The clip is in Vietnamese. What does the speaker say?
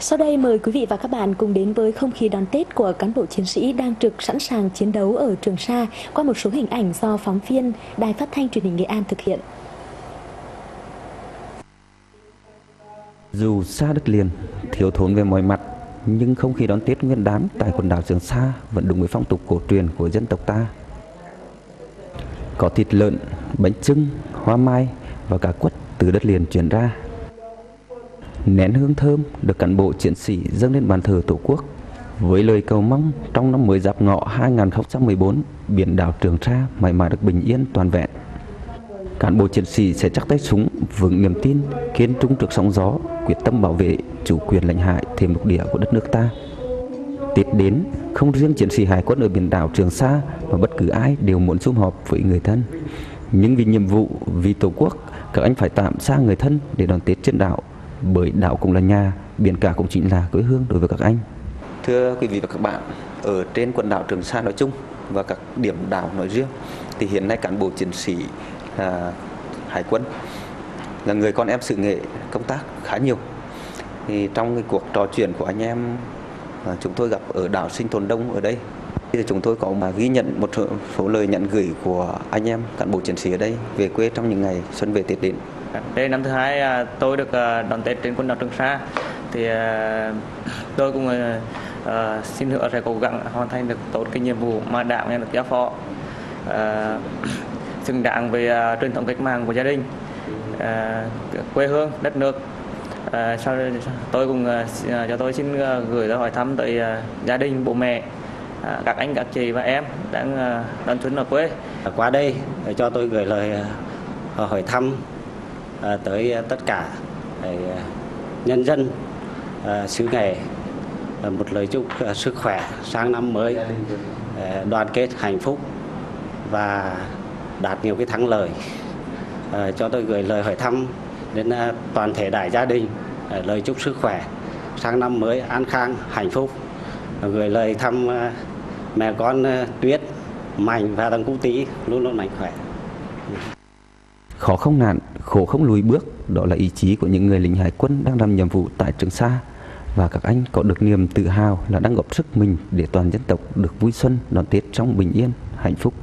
Sau đây mời quý vị và các bạn cùng đến với không khí đón Tết của cán bộ chiến sĩ đang trực sẵn sàng chiến đấu ở Trường Sa qua một số hình ảnh do phóng viên Đài Phát thanh Truyền hình Nghệ An thực hiện. Dù xa đất liền, thiếu thốn về mọi mặt, nhưng không khí đón Tết Nguyên đán tại quần đảo Trường Sa vẫn đúng với phong tục cổ truyền của dân tộc ta. Có thịt lợn, bánh trưng, hoa mai và cả quất từ đất liền chuyển ra. Nén hương thơm được cán bộ chiến sĩ dâng lên bàn thờ Tổ quốc với lời cầu mong trong năm mới Giáp Ngọ 2014, biển đảo Trường Sa mãi mãi được bình yên toàn vẹn. Cán bộ chiến sĩ sẽ chắc tay súng, vững niềm tin, kiên trung trước sóng gió, quyết tâm bảo vệ chủ quyền lãnh hải thêm lục địa của đất nước ta. Tết đến, không riêng chiến sĩ hải quân ở biển đảo Trường Sa mà bất cứ ai đều muốn sum họp với người thân. Nhưng vì nhiệm vụ, vì Tổ quốc, các anh phải tạm xa người thân để đón Tết trên đảo, bởi đảo cũng là nhà, biển cả cũng chính là quê hương đối với các anh. Thưa quý vị và các bạn, ở trên quần đảo Trường Sa nói chung và các điểm đảo nói riêng, thì hiện nay cán bộ chiến sĩ à, hải quân là người con em sự nghệ công tác khá nhiều thì trong cái cuộc trò chuyện của anh em à, chúng tôi gặp ở đảo sinh tồn đông ở đây thì chúng tôi có mà ghi nhận một số, số lời nhận gửi của anh em cán bộ chiến sĩ ở đây về quê trong những ngày xuân về tết đến đây năm thứ hai à, tôi được à, đón tết trên quần đảo trường sa. Thì à, tôi cũng xin hứa sẽ cố gắng hoàn thành được tốt cái nhiệm vụ mà đảng nhà nước giao phó xứng đáng về truyền thống cách mạng của gia đình quê hương, đất nước. Sau tôi cũng cho tôi xin gửi lời hỏi thăm tới gia đình, bố mẹ các anh, các chị và em đang đón xuân ở quê. Qua đây cho tôi gửi lời hỏi thăm tới uh, tất cả uh, nhân dân xứ nghệ uh, một lời chúc sức khỏe sang năm mới đoàn kết hạnh phúc và đạt nhiều cái thắng lợi. Cho tôi gửi lời hỏi thăm đến toàn thể đại gia đình lời chúc sức khỏe sang năm mới an khang hạnh phúc. Gửi lời thăm mẹ con tuyết mạnh và thằng cú tí luôn luôn mạnh khỏe khó không nạn, khổ không lùi bước, đó là ý chí của những người lính hải quân đang làm nhiệm vụ tại trường sa. Và các anh có được niềm tự hào là đang góp sức mình để toàn dân tộc được vui xuân đón tết trong bình yên, hạnh phúc.